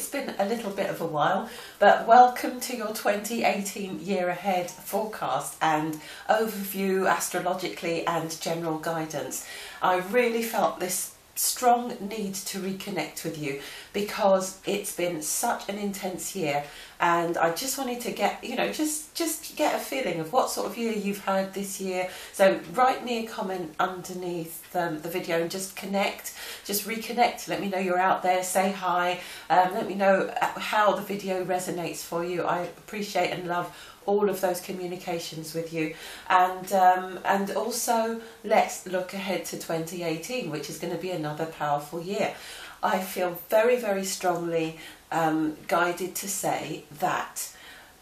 it's been a little bit of a while, but welcome to your 2018 year ahead forecast and overview astrologically and general guidance. I really felt this strong need to reconnect with you because it's been such an intense year. And I just wanted to get you know just just get a feeling of what sort of year you've had this year. So write me a comment underneath um, the video and just connect just reconnect. Let me know you're out there. Say hi. Um, let me know uh, how the video resonates for you. I appreciate and love all of those communications with you. And um, and also let's look ahead to 2018 which is going to be another powerful year. I feel very very strongly um, guided to say that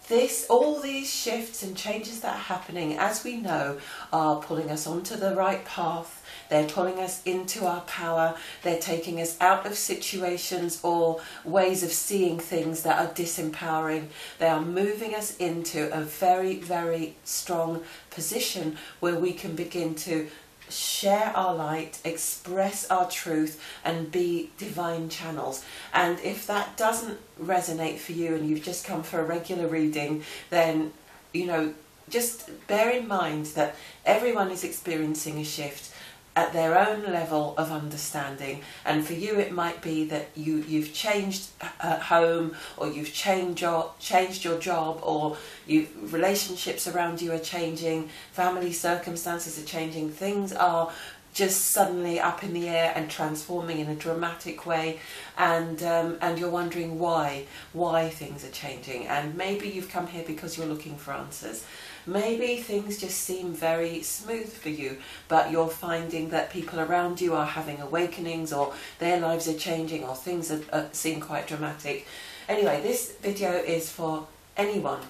this all these shifts and changes that are happening as we know are pulling us onto the right path they're pulling us into our power. They're taking us out of situations or ways of seeing things that are disempowering. They are moving us into a very, very strong position where we can begin to share our light, express our truth, and be divine channels. And if that doesn't resonate for you and you've just come for a regular reading, then, you know, just bear in mind that everyone is experiencing a shift at their own level of understanding. And for you, it might be that you, you've changed at home or you've changed your, changed your job or you relationships around you are changing, family circumstances are changing, things are just suddenly up in the air and transforming in a dramatic way. And um, and you're wondering why why things are changing. And maybe you've come here because you're looking for answers Maybe things just seem very smooth for you, but you're finding that people around you are having awakenings or their lives are changing or things are, are, seem quite dramatic. Anyway, this video is for anyone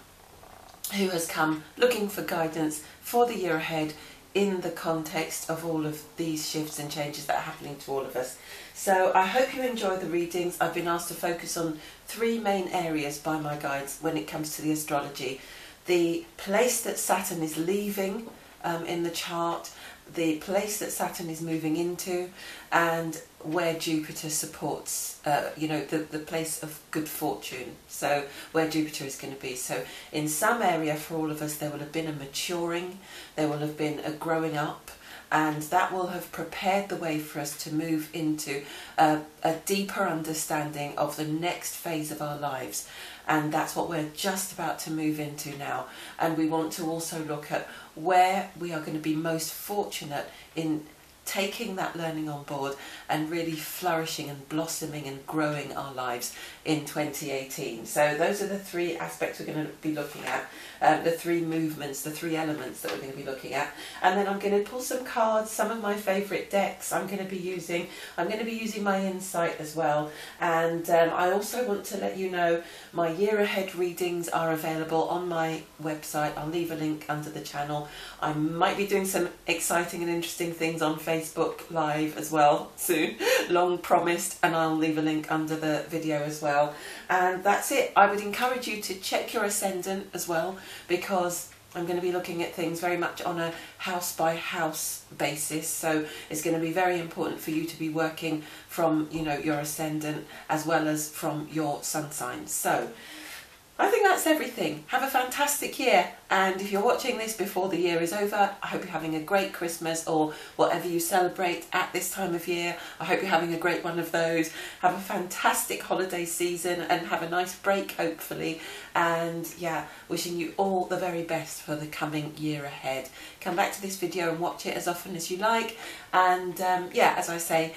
who has come looking for guidance for the year ahead in the context of all of these shifts and changes that are happening to all of us. So I hope you enjoy the readings. I've been asked to focus on three main areas by my guides when it comes to the astrology the place that Saturn is leaving um, in the chart, the place that Saturn is moving into, and where Jupiter supports, uh, you know, the, the place of good fortune. So, where Jupiter is going to be. So, in some area for all of us, there will have been a maturing, there will have been a growing up, and that will have prepared the way for us to move into a, a deeper understanding of the next phase of our lives and that's what we're just about to move into now. And we want to also look at where we are going to be most fortunate in taking that learning on board and really flourishing and blossoming and growing our lives in 2018. So those are the three aspects we're going to be looking at, um, the three movements, the three elements that we're going to be looking at. And then I'm going to pull some cards, some of my favourite decks I'm going to be using. I'm going to be using my insight as well. And um, I also want to let you know my year ahead readings are available on my website. I'll leave a link under the channel. I might be doing some exciting and interesting things on Facebook Facebook Live as well soon, long promised, and I'll leave a link under the video as well. And that's it. I would encourage you to check your ascendant as well because I'm going to be looking at things very much on a house by house basis. So it's going to be very important for you to be working from, you know, your ascendant as well as from your sun sign. So I think that's everything. Have a fantastic year. And if you're watching this before the year is over, I hope you're having a great Christmas or whatever you celebrate at this time of year. I hope you're having a great one of those. Have a fantastic holiday season and have a nice break, hopefully. And yeah, wishing you all the very best for the coming year ahead. Come back to this video and watch it as often as you like. And um, yeah, as I say,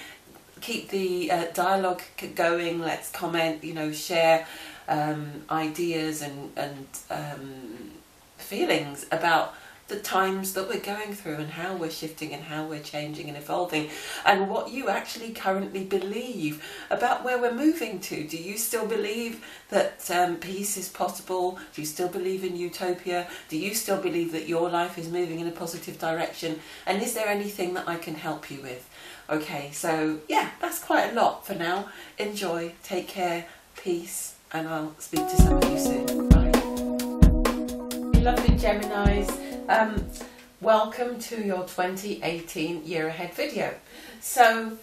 keep the uh, dialogue going. Let's comment, you know, share um, ideas and, and um, feelings about the times that we're going through and how we're shifting and how we're changing and evolving and what you actually currently believe about where we're moving to. Do you still believe that um, peace is possible? Do you still believe in utopia? Do you still believe that your life is moving in a positive direction? And is there anything that I can help you with? Okay, so yeah, that's quite a lot for now. Enjoy, take care, peace and I'll speak to some of you soon. Bye. Lovely Geminis, um, welcome to your 2018 year ahead video. So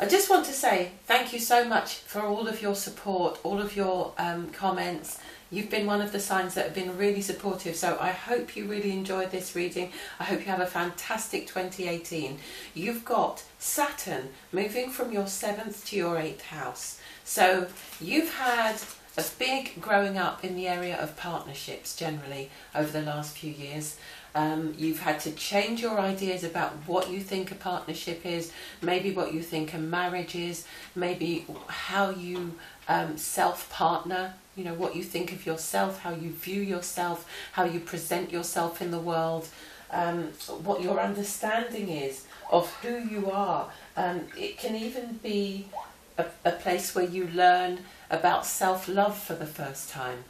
I just want to say thank you so much for all of your support, all of your um, comments. You've been one of the signs that have been really supportive, so I hope you really enjoyed this reading. I hope you have a fantastic 2018. You've got Saturn moving from your seventh to your eighth house. So you've had a big growing up in the area of partnerships generally over the last few years. Um, you've had to change your ideas about what you think a partnership is, maybe what you think a marriage is, maybe how you um, self partner, you know, what you think of yourself, how you view yourself, how you present yourself in the world, um, what your understanding is of who you are. Um, it can even be a, a place where you learn about self love for the first time.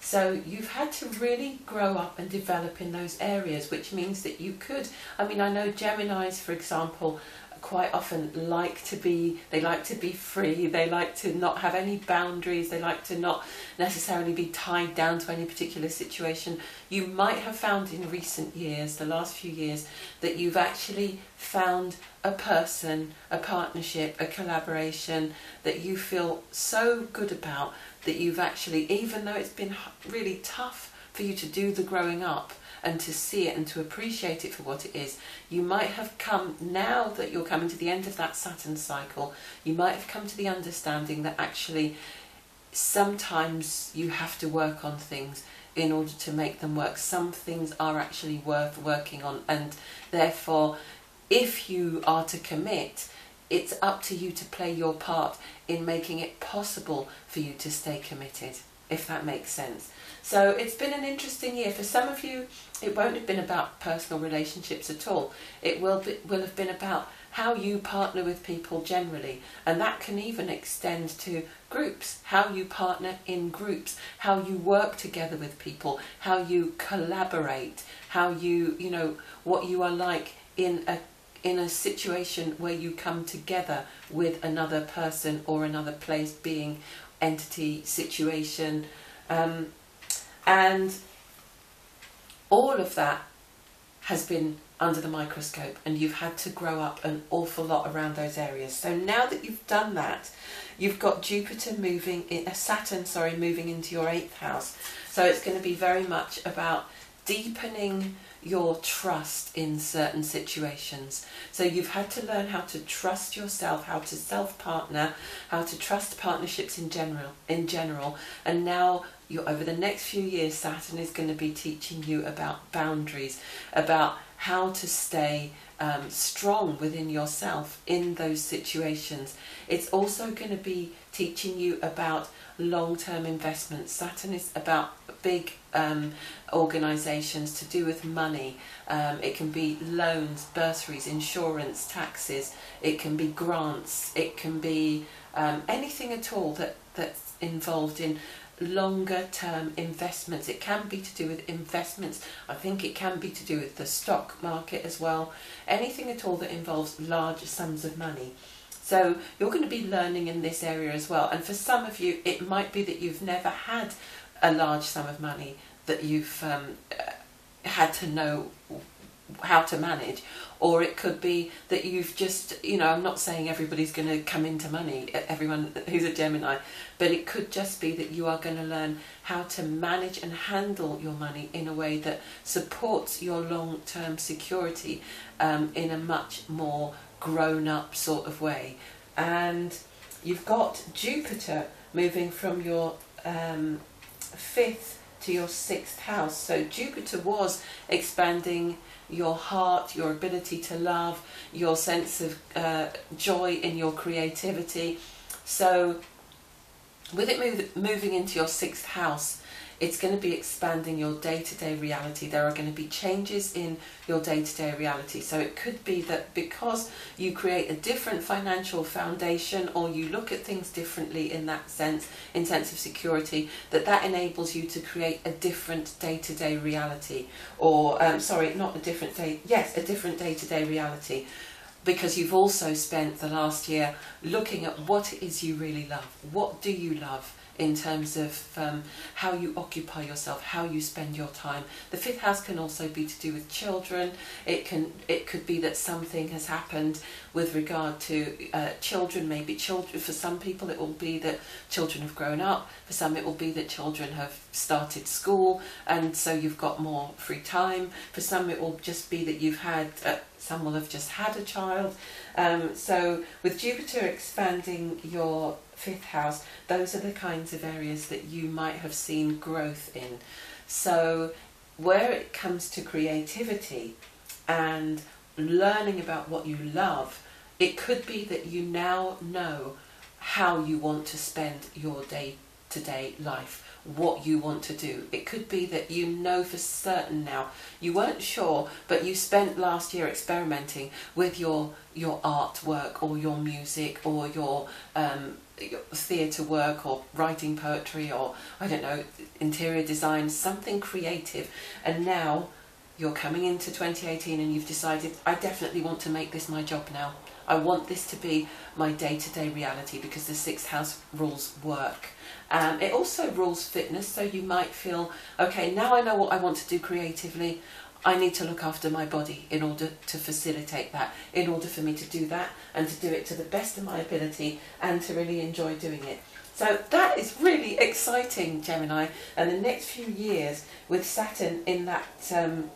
So you've had to really grow up and develop in those areas, which means that you could. I mean, I know Geminis, for example, quite often like to be they like to be free they like to not have any boundaries they like to not necessarily be tied down to any particular situation. You might have found in recent years the last few years that you've actually found a person a partnership a collaboration that you feel so good about that you've actually, even though it's been really tough for you to do the growing up and to see it and to appreciate it for what it is, you might have come, now that you're coming to the end of that Saturn cycle, you might have come to the understanding that actually sometimes you have to work on things in order to make them work. Some things are actually worth working on, and therefore, if you are to commit, it's up to you to play your part in making it possible for you to stay committed, if that makes sense. So it's been an interesting year. For some of you, it won't have been about personal relationships at all. It will be, will have been about how you partner with people generally, and that can even extend to groups. How you partner in groups, how you work together with people, how you collaborate, how you you know what you are like in a in a situation where you come together with another person or another place, being, entity, situation, um, and all of that has been under the microscope and you've had to grow up an awful lot around those areas. So now that you've done that, you've got Jupiter moving, in, uh, Saturn, sorry, moving into your eighth house. So it's going to be very much about deepening your trust in certain situations. So you've had to learn how to trust yourself, how to self-partner, how to trust partnerships in general, in general. And now you're over the next few years Saturn is going to be teaching you about boundaries, about how to stay um, strong within yourself in those situations. It's also going to be teaching you about long-term investments. Saturn is about big um, organisations to do with money. Um, it can be loans, bursaries, insurance, taxes. It can be grants. It can be um, anything at all that that's involved in longer term investments. It can be to do with investments. I think it can be to do with the stock market as well. Anything at all that involves large sums of money. So you're going to be learning in this area as well. And for some of you, it might be that you've never had a large sum of money that you've um, had to know how to manage or it could be that you've just you know i'm not saying everybody's going to come into money everyone who's a gemini but it could just be that you are going to learn how to manage and handle your money in a way that supports your long-term security um, in a much more grown-up sort of way and you've got jupiter moving from your um, fifth to your sixth house. So Jupiter was expanding your heart, your ability to love, your sense of uh, joy in your creativity. So with it move, moving into your sixth house, it's going to be expanding your day-to-day reality. There are going to be changes in your day-to-day reality. So it could be that because you create a different financial foundation or you look at things differently in that sense, in sense of security, that that enables you to create a different day-to-day reality. Or, um, sorry, not a different day, yes, a different day-to-day reality because you've also spent the last year looking at what it is you really love. What do you love? In terms of um, how you occupy yourself, how you spend your time. The fifth house can also be to do with children. It can it could be that something has happened with regard to uh, children. Maybe children for some people it will be that children have grown up. For some it will be that children have started school, and so you've got more free time. For some it will just be that you've had. Uh, some will have just had a child. Um, so with Jupiter expanding your fifth house, those are the kinds of areas that you might have seen growth in. So, where it comes to creativity and learning about what you love, it could be that you now know how you want to spend your day to day life what you want to do. It could be that you know for certain now. You weren't sure, but you spent last year experimenting with your your artwork or your music or your um, theatre work or writing poetry or I don't know interior design, something creative, and now you're coming into 2018 and you've decided I definitely want to make this my job now. I want this to be my day-to-day reality because the sixth house rules work. Um, it also rules fitness, so you might feel, okay, now I know what I want to do creatively. I need to look after my body in order to facilitate that, in order for me to do that and to do it to the best of my ability and to really enjoy doing it. So that is really exciting, Gemini. And the next few years with Saturn in that um,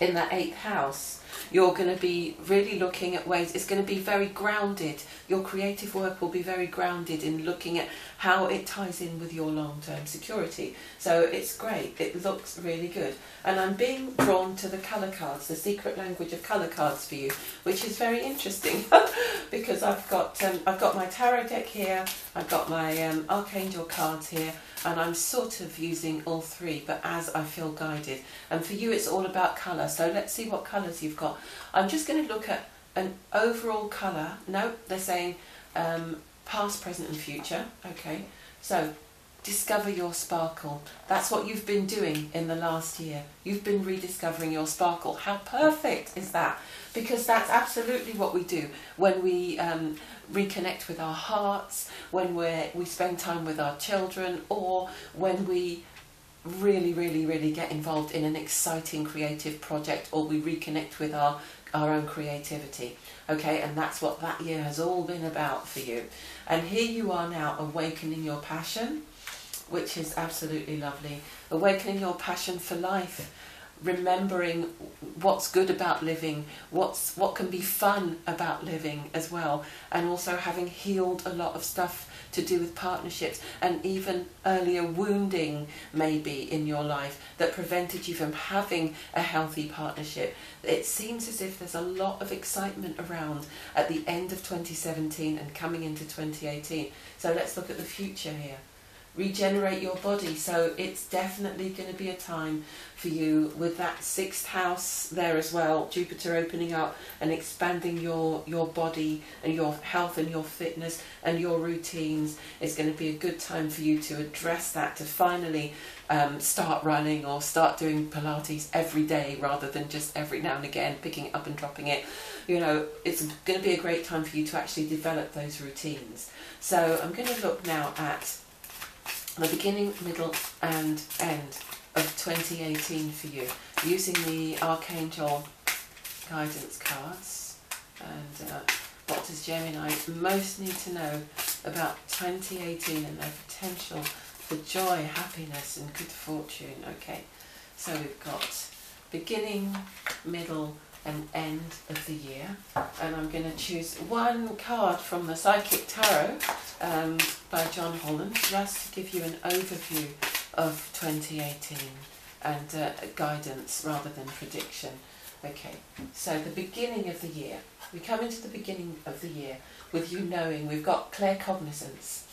in that eighth house, you're going to be really looking at ways, it's going to be very grounded. Your creative work will be very grounded in looking at how it ties in with your long term security. So it's great, it looks really good. And I'm being drawn to the colour cards, the secret language of colour cards for you, which is very interesting because I've got, um, I've got my tarot deck here, I've got my um, Archangel cards here and I'm sort of using all three but as I feel guided and for you it's all about colour so let's see what colours you've got. I'm just going to look at an overall colour. No they're saying um, past present and future. Okay. So discover your sparkle. That's what you've been doing in the last year. You've been rediscovering your sparkle. How perfect is that? Because that's absolutely what we do when we um, reconnect with our hearts, when we we spend time with our children, or when we really, really, really get involved in an exciting creative project, or we reconnect with our our own creativity. Okay, and that's what that year has all been about for you. And here you are now awakening your passion, which is absolutely lovely. Awakening your passion for life remembering what's good about living, what's what can be fun about living as well, and also having healed a lot of stuff to do with partnerships and even earlier wounding maybe in your life that prevented you from having a healthy partnership. It seems as if there's a lot of excitement around at the end of 2017 and coming into 2018. So let's look at the future here regenerate your body. So it's definitely going to be a time for you with that sixth house there as well, Jupiter opening up and expanding your, your body and your health and your fitness and your routines. It's going to be a good time for you to address that, to finally um, start running or start doing Pilates every day rather than just every now and again picking up and dropping it. You know, it's going to be a great time for you to actually develop those routines. So I'm going to look now at the beginning, middle and end of 2018 for you using the Archangel guidance cards and uh, what does Gemini most need to know about 2018 and their potential for joy, happiness and good fortune. Okay, so we've got beginning, middle and end of the year and I'm going to choose one card from the Psychic Tarot um, by John Holland just to give you an overview of 2018 and uh, guidance rather than prediction. Okay, so the beginning of the year. We come into the beginning of the year with you knowing, we've got claircognizance.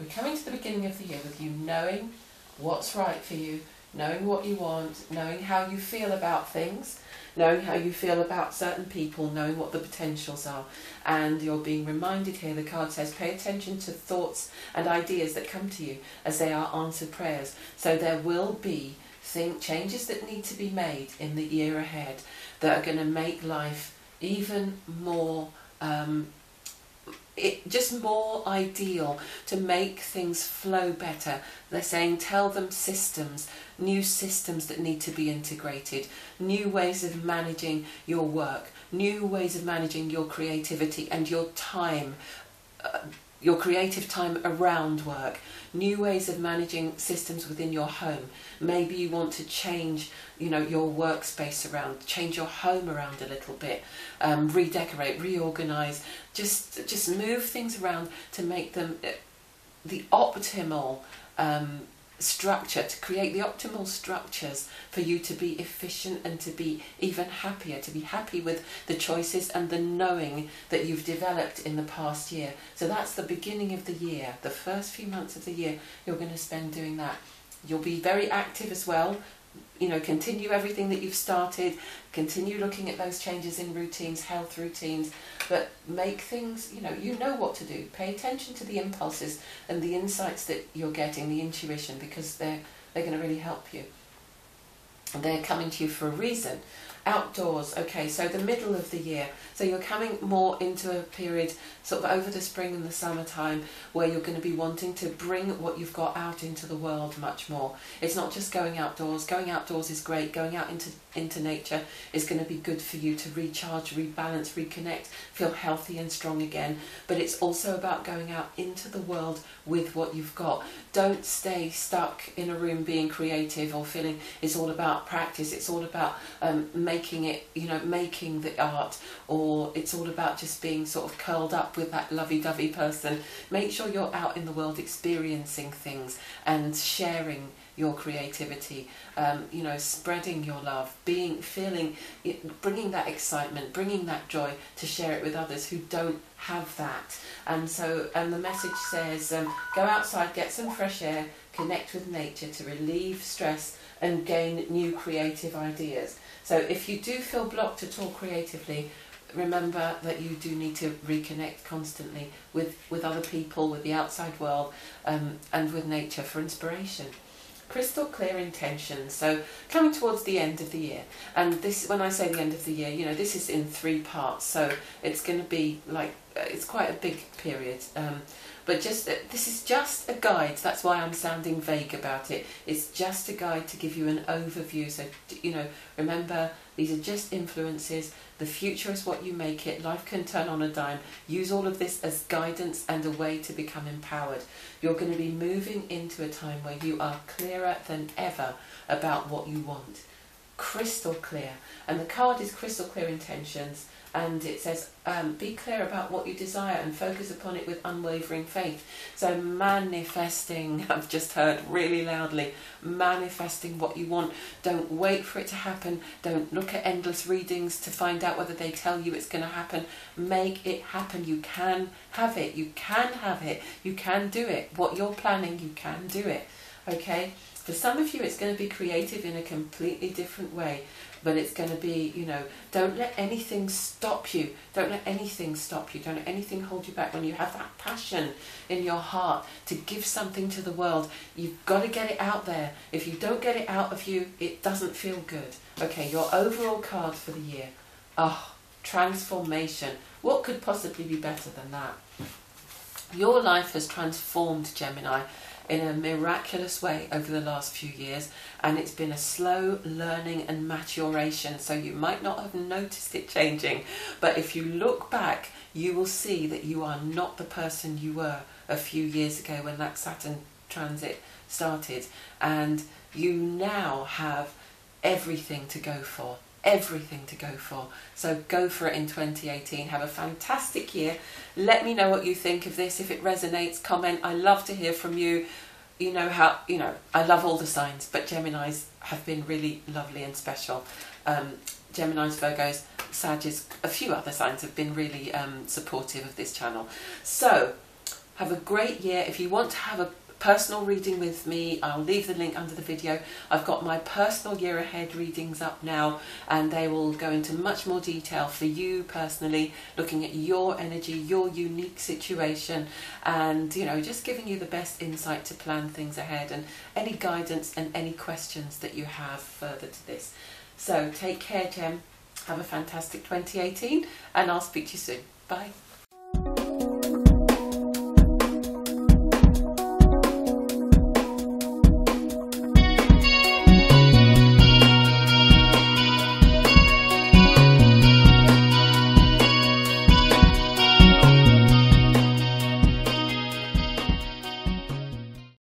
We're coming to the beginning of the year with you knowing what's right for you, knowing what you want, knowing how you feel about things, knowing how you feel about certain people, knowing what the potentials are. And you're being reminded here, the card says, pay attention to thoughts and ideas that come to you as they are answered prayers. So there will be thing, changes that need to be made in the year ahead that are going to make life even more um, it just more ideal to make things flow better. They're saying tell them systems, new systems that need to be integrated, new ways of managing your work, new ways of managing your creativity and your time. Your creative time around work, new ways of managing systems within your home. Maybe you want to change, you know, your workspace around, change your home around a little bit, um, redecorate, reorganize, just just move things around to make them uh, the optimal um, structure, to create the optimal structures for you to be efficient and to be even happier, to be happy with the choices and the knowing that you've developed in the past year. So that's the beginning of the year, the first few months of the year you're going to spend doing that. You'll be very active as well, you know, continue everything that you've started, continue looking at those changes in routines, health routines, but make things, you know, you know what to do. Pay attention to the impulses and the insights that you're getting, the intuition, because they're, they're going to really help you. They're coming to you for a reason. Outdoors, okay, so the middle of the year. So you're coming more into a period sort of over the spring and the summertime where you're going to be wanting to bring what you've got out into the world much more. It's not just going outdoors. Going outdoors is great. Going out into into nature is going to be good for you to recharge, rebalance, reconnect, feel healthy and strong again. But it's also about going out into the world with what you've got. Don't stay stuck in a room being creative or feeling it's all about practice. It's all about um, making it, you know, making the art, or it's all about just being sort of curled up with that lovey-dovey person. Make sure you're out in the world experiencing things and sharing your creativity, um, you know, spreading your love, being, feeling, bringing that excitement, bringing that joy to share it with others who don't have that. And so, and the message says, um, go outside, get some fresh air, connect with nature to relieve stress and gain new creative ideas. So if you do feel blocked at all creatively, remember that you do need to reconnect constantly with, with other people, with the outside world, um, and with nature for inspiration. Crystal clear intentions. So coming towards the end of the year, and this when I say the end of the year, you know this is in three parts. So it's going to be like it's quite a big period. Um, but just this is just a guide. That's why I'm sounding vague about it. It's just a guide to give you an overview. So you know, remember these are just influences. The future is what you make it. Life can turn on a dime. Use all of this as guidance and a way to become empowered. You're going to be moving into a time where you are clearer than ever about what you want. Crystal clear. And the card is crystal clear intentions and it says um, be clear about what you desire and focus upon it with unwavering faith. So manifesting i've just heard really loudly manifesting what you want. Don't wait for it to happen. Don't look at endless readings to find out whether they tell you it's going to happen. Make it happen. You can have it. You can have it. You can do it. What you're planning you can do it. Okay? For some of you it's going to be creative in a completely different way but it's going to be, you know, don't let anything stop you. Don't let anything stop you. Don't let anything hold you back. When you have that passion in your heart to give something to the world, you've got to get it out there. If you don't get it out of you, it doesn't feel good. Okay, your overall card for the year. Oh, transformation. What could possibly be better than that? Your life has transformed, Gemini in a miraculous way over the last few years and it's been a slow learning and maturation so you might not have noticed it changing but if you look back you will see that you are not the person you were a few years ago when that Saturn transit started and you now have everything to go for everything to go for. So go for it in 2018. Have a fantastic year. Let me know what you think of this. If it resonates, comment. I love to hear from you. You know how, you know, I love all the signs, but Geminis have been really lovely and special. Um, Geminis, Virgos, Sages, a few other signs have been really um, supportive of this channel. So, have a great year. If you want to have a personal reading with me. I'll leave the link under the video. I've got my personal year ahead readings up now and they will go into much more detail for you personally, looking at your energy, your unique situation and you know just giving you the best insight to plan things ahead and any guidance and any questions that you have further to this. So take care Gem. Have a fantastic 2018 and I'll speak to you soon. Bye.